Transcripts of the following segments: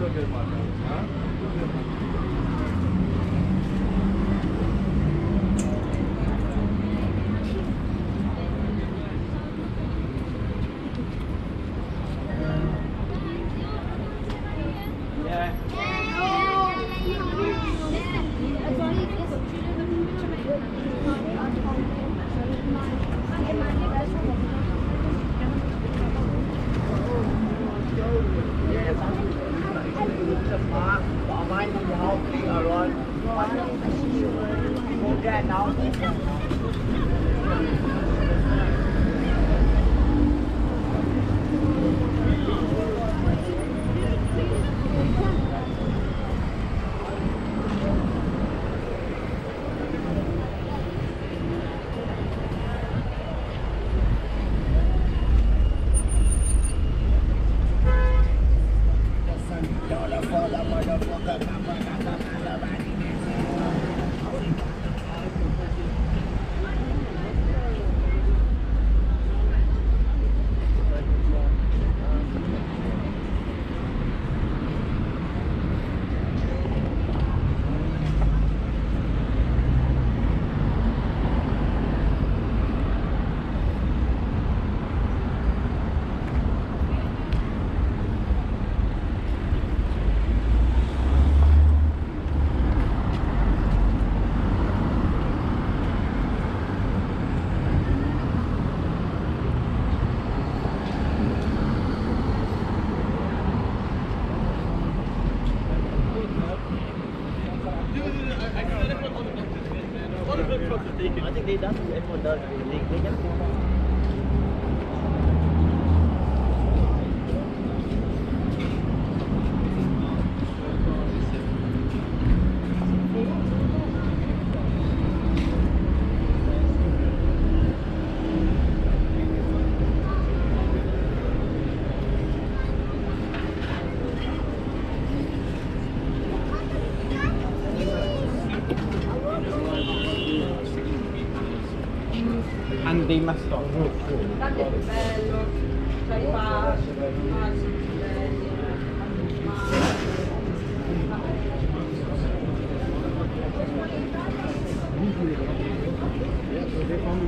어떤 결과냐? they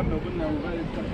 اهتمنا وقلنا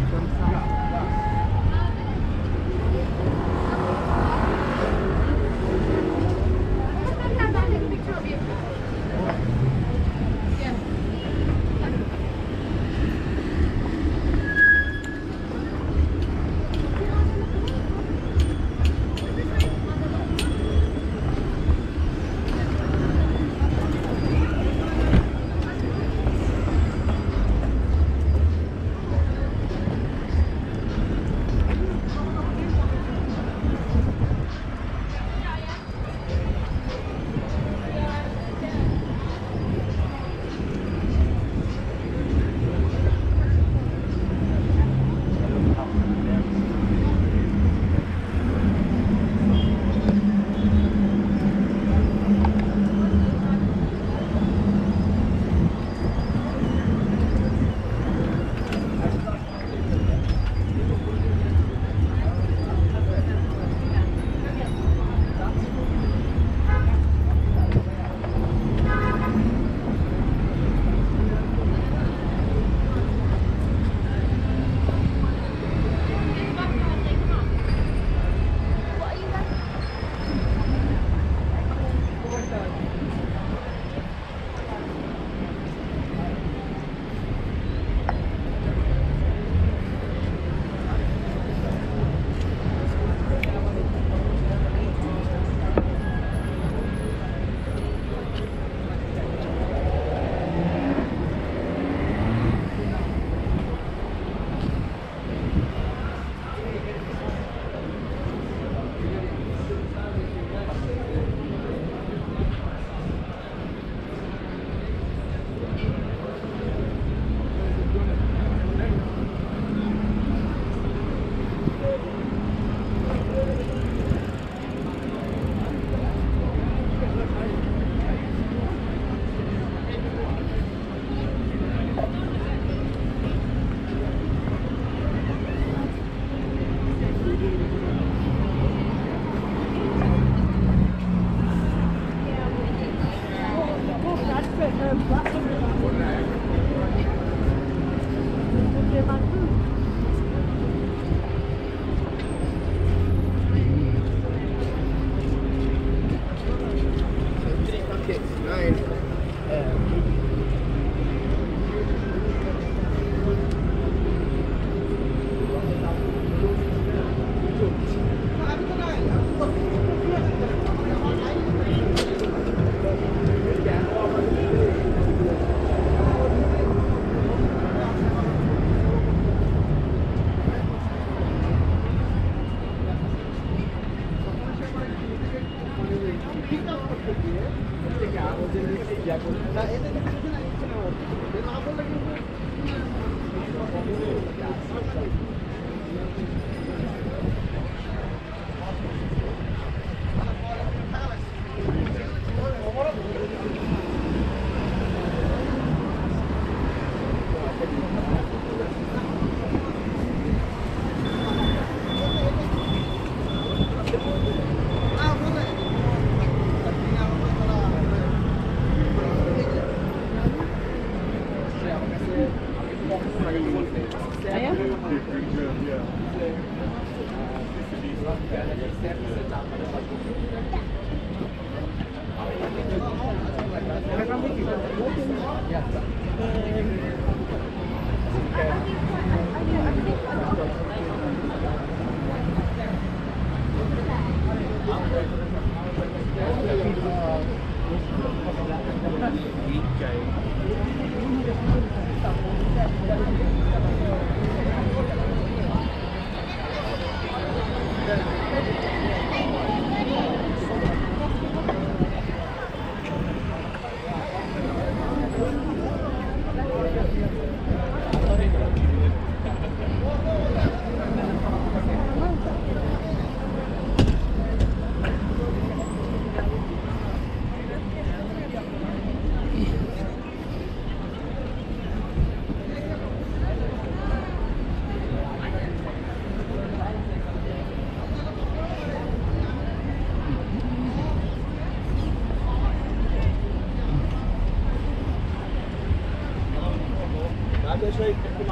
Thank you.